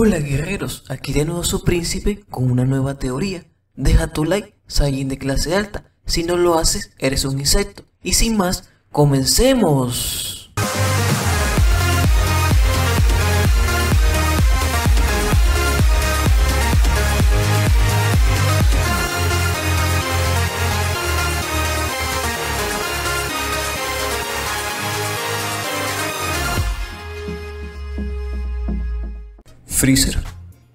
Hola guerreros, aquí de nuevo su príncipe con una nueva teoría. Deja tu like, Saiyajin de clase alta. Si no lo haces, eres un insecto. Y sin más, comencemos. Freezer,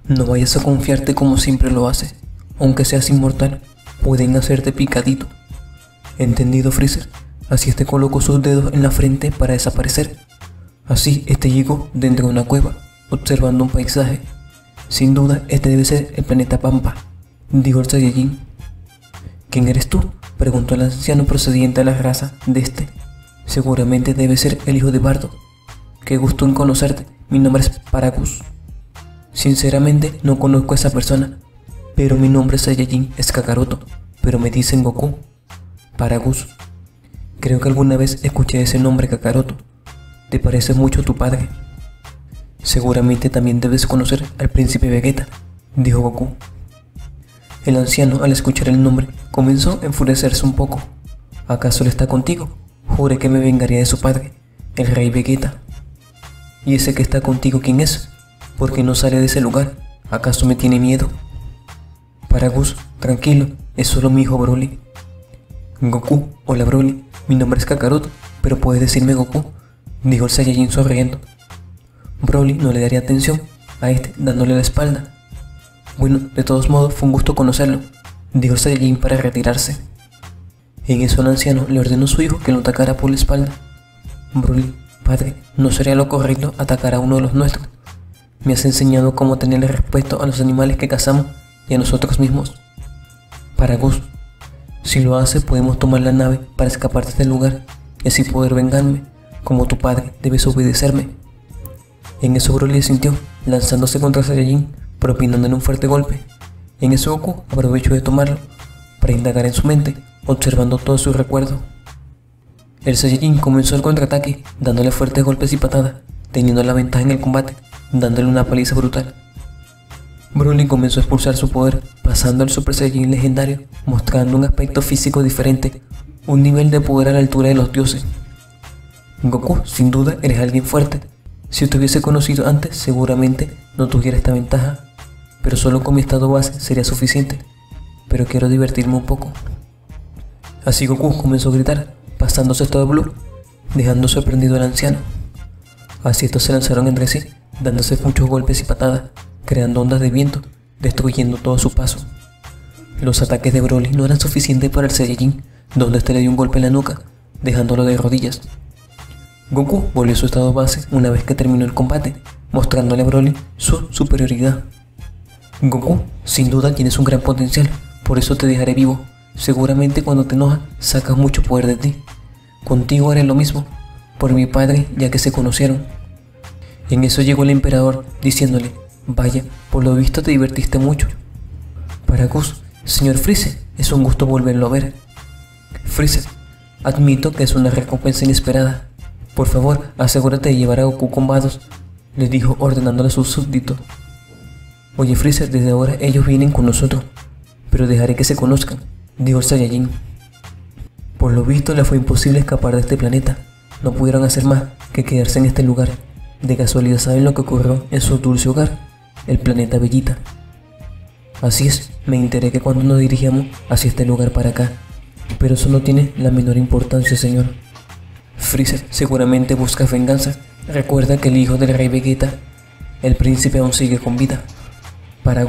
no vayas a confiarte como siempre lo haces. Aunque seas inmortal, pueden hacerte picadito. ¿Entendido, Freezer? Así este colocó sus dedos en la frente para desaparecer. Así este llegó dentro de una cueva, observando un paisaje. Sin duda, este debe ser el planeta Pampa, dijo el Saiyajin. ¿Quién eres tú? preguntó el anciano procediente de la raza de este. Seguramente debe ser el hijo de Bardo. Qué gusto en conocerte. Mi nombre es Paragus. Sinceramente no conozco a esa persona, pero mi nombre Saiyajin es Kakaroto, pero me dicen Goku. Paragus. Creo que alguna vez escuché ese nombre Kakaroto. Te parece mucho tu padre. Seguramente también debes conocer al príncipe Vegeta, dijo Goku. El anciano, al escuchar el nombre, comenzó a enfurecerse un poco. ¿Acaso él está contigo? Jure que me vengaría de su padre, el rey Vegeta. ¿Y ese que está contigo quién es? ¿Por qué no sale de ese lugar? ¿Acaso me tiene miedo? Paragus, tranquilo, es solo mi hijo Broly. Goku, hola Broly, mi nombre es Kakaroto, pero puedes decirme Goku, dijo el Saiyajin sonriendo. Broly no le daría atención a este dándole la espalda. Bueno, de todos modos fue un gusto conocerlo, dijo el Saiyajin para retirarse. En eso el anciano le ordenó a su hijo que lo atacara por la espalda. Broly, padre, ¿no sería lo correcto atacar a uno de los nuestros? Me has enseñado cómo tenerle respeto a los animales que cazamos y a nosotros mismos. Paragus, si lo hace podemos tomar la nave para escapar de este lugar y así poder vengarme. Como tu padre, debes obedecerme. En eso Broly sintió, lanzándose contra Saiyajin, propinándole un fuerte golpe. En eso Goku aprovechó de tomarlo para indagar en su mente, observando todo su recuerdo. El Saiyajin comenzó el contraataque, dándole fuertes golpes y patadas, teniendo la ventaja en el combate dándole una paliza brutal. Broly comenzó a expulsar su poder, pasando al Super Saiyajin legendario, mostrando un aspecto físico diferente, un nivel de poder a la altura de los dioses. Goku, sin duda, eres alguien fuerte. Si te hubiese conocido antes, seguramente no tuviera esta ventaja, pero solo con mi estado base sería suficiente. Pero quiero divertirme un poco. Así Goku comenzó a gritar, pasándose todo blue, dejando sorprendido al anciano. Así estos se lanzaron entre sí, dándose muchos golpes y patadas, creando ondas de viento, destruyendo todo su paso. Los ataques de Broly no eran suficientes para el Saiyajin, donde este le dio un golpe en la nuca, dejándolo de rodillas. Goku volvió a su estado base una vez que terminó el combate, mostrándole a Broly su superioridad. Goku, sin duda tienes un gran potencial, por eso te dejaré vivo. Seguramente cuando te enojas sacas mucho poder de ti. Contigo haré lo mismo, por mi padre ya que se conocieron. En eso llegó el emperador diciéndole, vaya, por lo visto te divertiste mucho. Para Gus, señor Freezer, es un gusto volverlo a ver. Freezer, admito que es una recompensa inesperada. Por favor, asegúrate de llevar a Goku con vados, le dijo ordenándole a sus súbditos. Oye Freezer, desde ahora ellos vienen con nosotros, pero dejaré que se conozcan, dijo el Saiyajin. Por lo visto le fue imposible escapar de este planeta, no pudieron hacer más que quedarse en este lugar. De casualidad saben lo que ocurrió en su dulce hogar, el planeta Bellita. Así es, me enteré que cuando nos dirigíamos hacia este lugar para acá, pero eso no tiene la menor importancia, señor. Freezer seguramente busca venganza. Recuerda que el hijo del rey Vegeta, el príncipe aún sigue con vida. Para.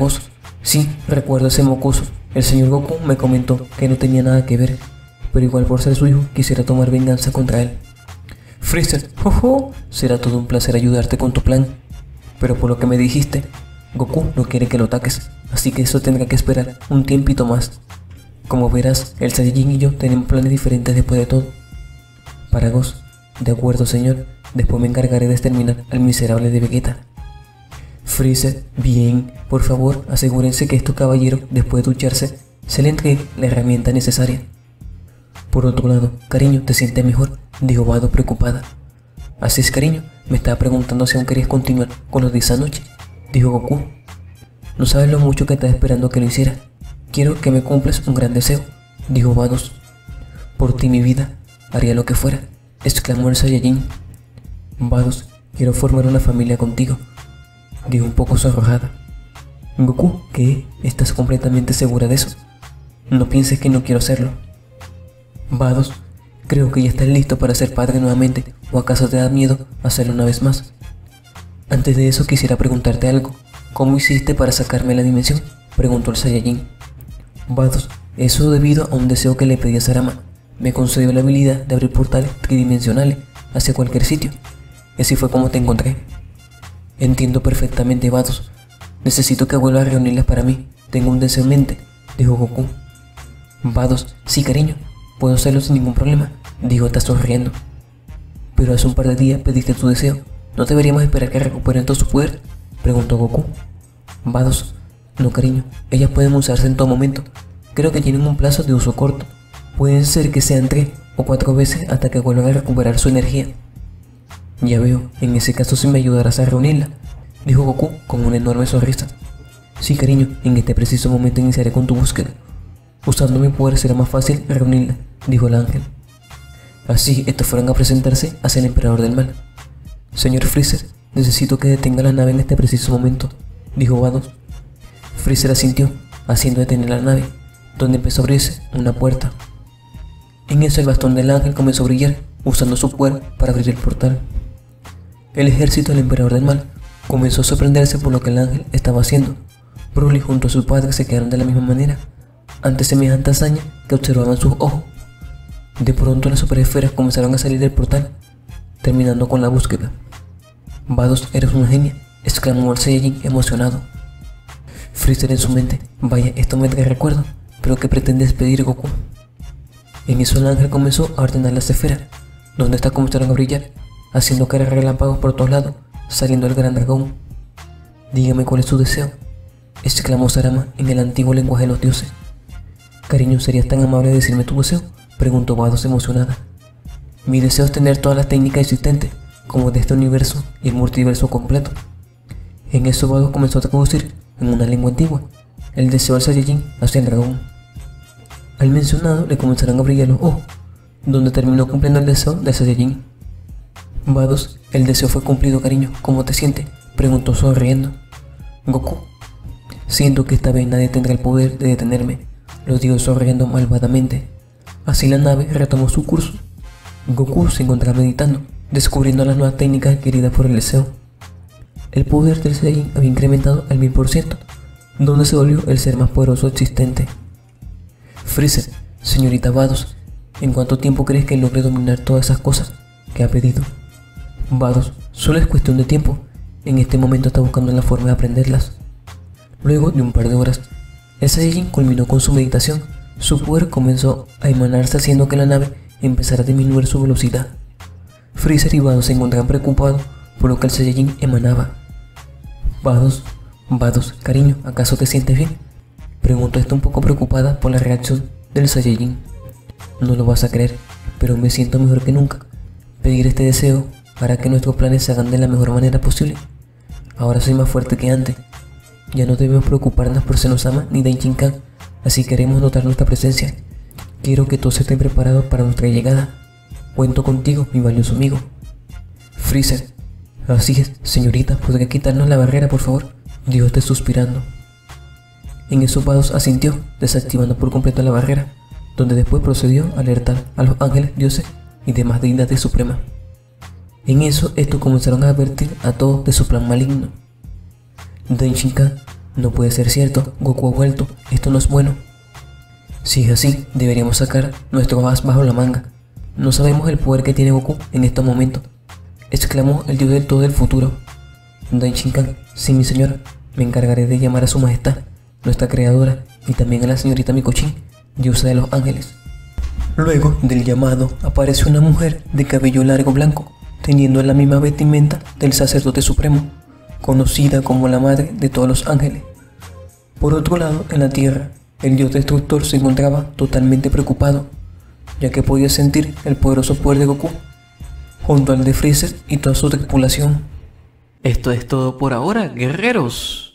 Sí, recuerdo ese mocoso. El señor Goku me comentó que no tenía nada que ver, pero igual por ser su hijo quisiera tomar venganza contra él. Freezer, jojo, será todo un placer ayudarte con tu plan. Pero por lo que me dijiste, Goku no quiere que lo ataques, así que eso tendrá que esperar un tiempito más. Como verás, el Saiyajin y yo tenemos planes diferentes después de todo. Paragos, de acuerdo señor, después me encargaré de exterminar al miserable de Vegeta. Freezer, bien, por favor asegúrense que estos caballeros, después de ducharse, se le entregue la herramienta necesaria. Por otro lado, cariño, ¿te sientes mejor? Dijo Vado preocupada. Así es, cariño, me estaba preguntando si aún querías continuar con lo de esa noche. dijo Goku. No sabes lo mucho que estás esperando que lo hiciera. Quiero que me cumplas un gran deseo, dijo Vados. Por ti mi vida, haría lo que fuera, exclamó el Saiyajin. Vados, quiero formar una familia contigo, dijo un poco sonrojada. Goku, ¿qué? ¿Estás completamente segura de eso? No pienses que no quiero hacerlo. Vados, creo que ya estás listo para ser padre nuevamente, o acaso te da miedo hacerlo una vez más. Antes de eso quisiera preguntarte algo. ¿Cómo hiciste para sacarme la dimensión? Preguntó el Saiyajin. Vados, eso debido a un deseo que le pedí a Sarama. Me concedió la habilidad de abrir portales tridimensionales hacia cualquier sitio. Así fue como te encontré. Entiendo perfectamente, Vados. Necesito que vuelva a reunirlas para mí. Tengo un deseo en mente, dijo Goku. Vados, sí cariño, puedo hacerlo sin ningún problema, dijo está sonriendo. Pero hace un par de días pediste tu deseo. ¿No deberíamos esperar que recuperen todo su poder? Preguntó Goku. Vados, no cariño, ellas pueden usarse en todo momento. Creo que tienen un plazo de uso corto. Pueden ser que sean tres o cuatro veces hasta que vuelvan a recuperar su energía. Ya veo, en ese caso sí me ayudarás a reunirla, dijo Goku con una enorme sonrisa. Sí, cariño, en este preciso momento iniciaré con tu búsqueda. Usando mi poder será más fácil reunirla, dijo el ángel. Así, estos fueron a presentarse hacia el emperador del mal. Señor Freezer, Necesito que detenga la nave en este preciso momento, dijo Vados. Freezer asintió, haciendo detener la nave, donde empezó a abrirse una puerta. En eso el bastón del ángel comenzó a brillar, usando su poder para abrir el portal. El ejército del emperador del mal comenzó a sorprenderse por lo que el ángel estaba haciendo. Broly junto a su padre se quedaron de la misma manera, ante semejante hazaña que observaban sus ojos. De pronto las superesferas comenzaron a salir del portal, terminando con la búsqueda. Vados, eres una genia, exclamó el Saiyajin emocionado. Freezer en su mente, vaya, esto me trae recuerdo, pero ¿qué pretendes pedir Goku? En eso el ángel comenzó a ordenar las esferas, donde estas comenzaron a brillar, haciendo caer relámpagos por todos lados, saliendo el gran dragón. Dígame cuál es su deseo, exclamó Sarama en el antiguo lenguaje de los dioses. Cariño, ¿serías tan amable de decirme tu deseo? preguntó Vados emocionada. Mi deseo es tener todas las técnicas existentes como de este universo y el multiverso completo. En eso Vado comenzó a traducir en una lengua antigua el deseo del Saiyajin hacia el dragón. Al mencionado le comenzaron a brillar los ojos, donde terminó cumpliendo el deseo del Saiyajin. Vados, el deseo fue cumplido, cariño. ¿Cómo te sientes? Preguntó sonriendo. Goku. Siento que esta vez nadie tendrá el poder de detenerme, lo digo sonriendo malvadamente. Así la nave retomó su curso. Goku se encontraba meditando descubriendo las nuevas técnicas adquiridas por el deseo. El poder del Saiyajin había incrementado al 1000%, donde se volvió el ser más poderoso existente. Freezer, señorita Vados, ¿en cuánto tiempo crees que logre dominar todas esas cosas que ha pedido? Vados, solo es cuestión de tiempo. En este momento está buscando la forma de aprenderlas. Luego de un par de horas, el Saiyajin culminó con su meditación. Su poder comenzó a emanarse haciendo que la nave empezara a disminuir su velocidad. Freezer y Vados se encontraban preocupados por lo que el Saiyajin emanaba. Vados, Vados, cariño, ¿acaso te sientes bien? Preguntó esta un poco preocupada por la reacción del Saiyajin. No lo vas a creer, pero me siento mejor que nunca. Pedir este deseo para que nuestros planes se hagan de la mejor manera posible. Ahora soy más fuerte que antes. Ya no debemos preocuparnos por Senosama ni Daichinkan, así queremos notar nuestra presencia. Quiero que todos estén preparados para nuestra llegada. Cuento contigo, mi valioso amigo. Freezer. Así es, señorita, ¿podría quitarnos la barrera, por favor? Dijo este suspirando. En esos vados asintió, desactivando por completo la barrera, donde después procedió a alertar a los ángeles, dioses y demás deidades supremas. En eso, estos comenzaron a advertir a todos de su plan maligno. Denshinkan, no puede ser cierto, Goku ha vuelto, esto no es bueno. Si es así, deberíamos sacar nuestro más bajo la manga no sabemos el poder que tiene Goku en estos momentos, exclamó el dios del todo del futuro. Daishinkan, sí mi señora, me encargaré de llamar a su majestad, nuestra creadora, y también a la señorita Mikochin, diosa de los ángeles. Luego del llamado apareció una mujer de cabello largo blanco, teniendo la misma vestimenta del sacerdote supremo, conocida como la madre de todos los ángeles. Por otro lado, en la tierra, el dios destructor se encontraba totalmente preocupado ya que podía sentir el poderoso poder de Goku, junto al de Freezer y toda su tripulación. Esto es todo por ahora, guerreros.